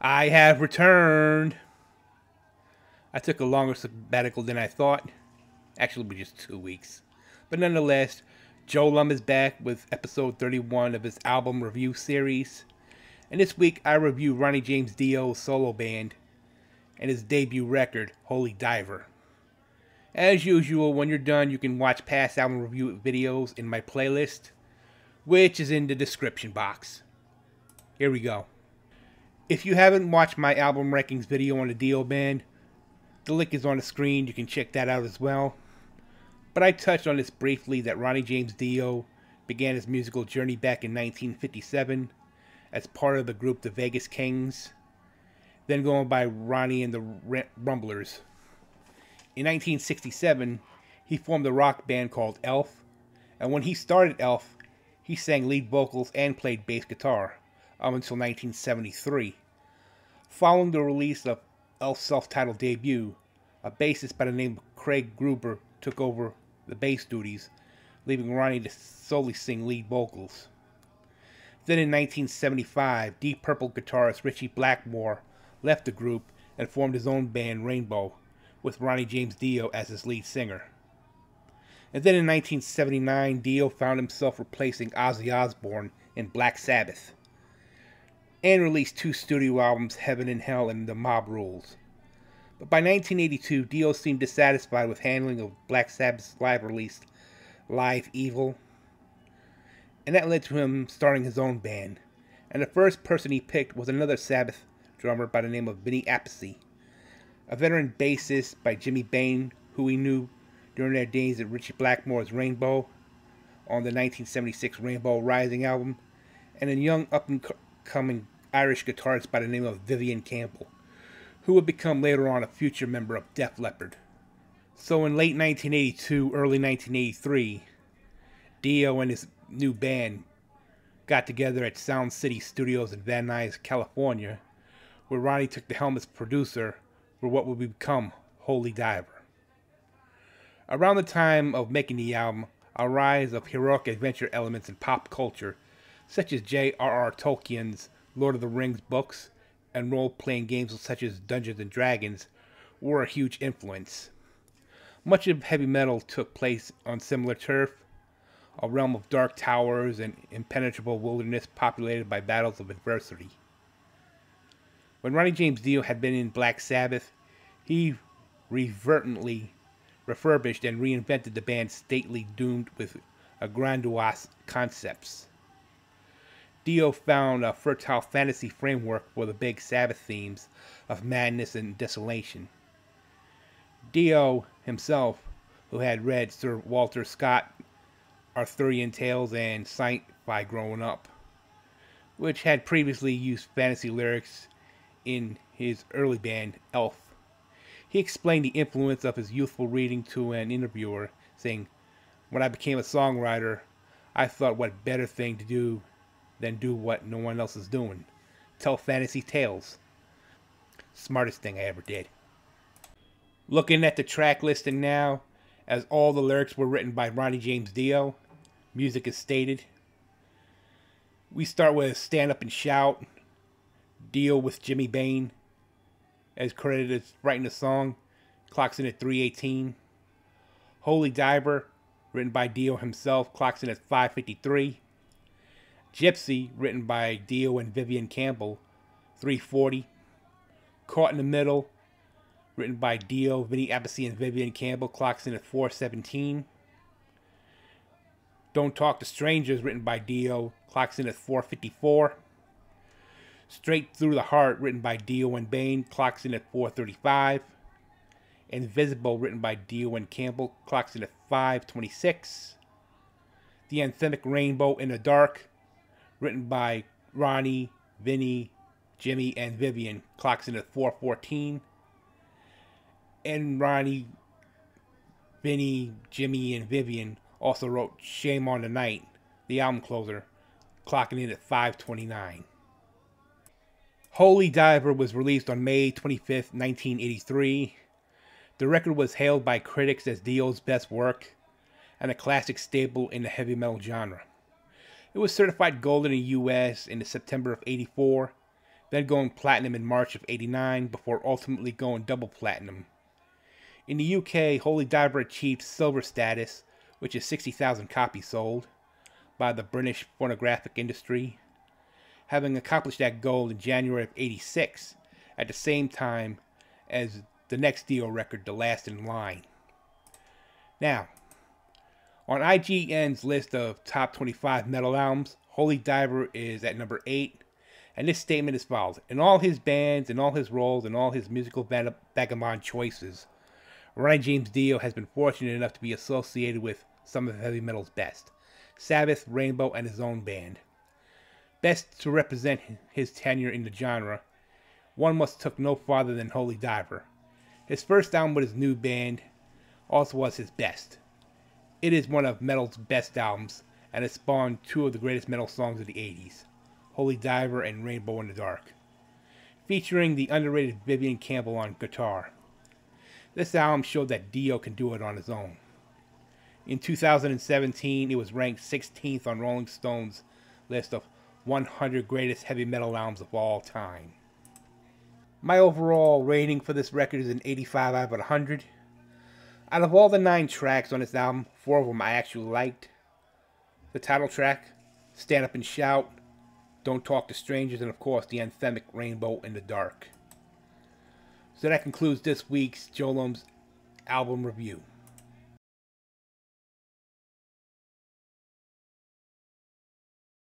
I have returned. I took a longer sabbatical than I thought. Actually, it was just two weeks. But nonetheless, Joe Lum is back with episode 31 of his album review series. And this week, I review Ronnie James Dio's solo band and his debut record, Holy Diver. As usual, when you're done, you can watch past album review videos in my playlist, which is in the description box. Here we go. If you haven't watched my album rankings video on the Dio band, the link is on the screen. You can check that out as well. But I touched on this briefly that Ronnie James Dio began his musical journey back in 1957 as part of the group the Vegas Kings, then going by Ronnie and the Rumblers. In 1967, he formed a rock band called Elf, and when he started Elf, he sang lead vocals and played bass guitar up until 1973. Following the release of Elf's self-titled debut, a bassist by the name of Craig Gruber took over the bass duties, leaving Ronnie to solely sing lead vocals. Then in 1975, Deep Purple guitarist Ritchie Blackmore left the group and formed his own band Rainbow, with Ronnie James Dio as his lead singer. And then in 1979, Dio found himself replacing Ozzy Osbourne in Black Sabbath, and released two studio albums, Heaven and Hell and The Mob Rules. But by 1982, Dio seemed dissatisfied with handling of Black Sabbath's live release, Live Evil, and that led to him starting his own band. And the first person he picked was another Sabbath drummer by the name of Vinny Appice a veteran bassist by Jimmy Bain, who he knew during their days at Ritchie Blackmore's Rainbow on the 1976 Rainbow Rising album, and a young up and coming Irish guitarist by the name of Vivian Campbell, who would become later on a future member of Def Leppard. So in late 1982, early 1983, Dio and his new band got together at Sound City Studios in Van Nuys, California, where Ronnie took the helm as producer for what would become Holy Diver. Around the time of making the album, a rise of heroic adventure elements in pop culture, such as J.R.R. Tolkien's Lord of the Rings books and role playing games such as Dungeons and Dragons, were a huge influence. Much of heavy metal took place on similar turf, a realm of dark towers and impenetrable wilderness populated by battles of adversity. When Ronnie James Dio had been in Black Sabbath, he reverently refurbished and reinvented the band's stately doomed with a grandiose concepts. Dio found a fertile fantasy framework for the big Sabbath themes of madness and desolation. Dio himself, who had read Sir Walter Scott Arthurian Tales and sci-fi growing up, which had previously used fantasy lyrics in his early band, Elf. He explained the influence of his youthful reading to an interviewer, saying, When I became a songwriter, I thought what better thing to do than do what no one else is doing tell fantasy tales. Smartest thing I ever did. Looking at the track listing now, as all the lyrics were written by Ronnie James Dio, music is stated. We start with Stand Up and Shout, deal with Jimmy Bain, as credited as writing the song, clocks in at 318. Holy Diver, written by Dio himself, clocks in at 553. Gypsy, written by Dio and Vivian Campbell, 340. Caught in the Middle, written by Dio, Vinny Appice, and Vivian Campbell, clocks in at 417. Don't Talk to Strangers, written by Dio, clocks in at 454. Straight Through the Heart, written by Dio and Bain, clocks in at 435. Invisible, written by Dio and Campbell, clocks in at 526. The Anthemic Rainbow in the Dark, written by Ronnie, Vinny, Jimmy, and Vivian, clocks in at 414. And Ronnie, Vinny, Jimmy, and Vivian also wrote Shame on the Night, the album closer, clocking in at 529. Holy Diver was released on May 25, 1983. The record was hailed by critics as Dio's best work and a classic staple in the heavy metal genre. It was certified gold in the US in the September of 84, then going platinum in March of 89 before ultimately going double platinum. In the UK, Holy Diver achieved silver status, which is 60,000 copies sold, by the British phonographic industry, having accomplished that goal in January of 86, at the same time as the next Dio record, The Last in Line. Now, on IGN's list of top 25 metal albums, Holy Diver is at number 8, and this statement is follows In all his bands, in all his roles, in all his musical vagabond choices, Ronnie James Dio has been fortunate enough to be associated with some of heavy metal's best Sabbath, Rainbow, and his own band. Best to represent his tenure in the genre, one must took no farther than Holy Diver. His first album with his new band also was his best. It is one of metal's best albums, and it spawned two of the greatest metal songs of the 80s Holy Diver and Rainbow in the Dark, featuring the underrated Vivian Campbell on guitar. This album showed that Dio can do it on his own. In 2017, it was ranked 16th on Rolling Stone's list of 100 greatest heavy metal albums of all time. My overall rating for this record is an 85 out of 100. Out of all the nine tracks on this album, four of them I actually liked. The title track, Stand Up and Shout, Don't Talk to Strangers, and of course the anthemic Rainbow in the Dark. So that concludes this week's Joe Lum's album review.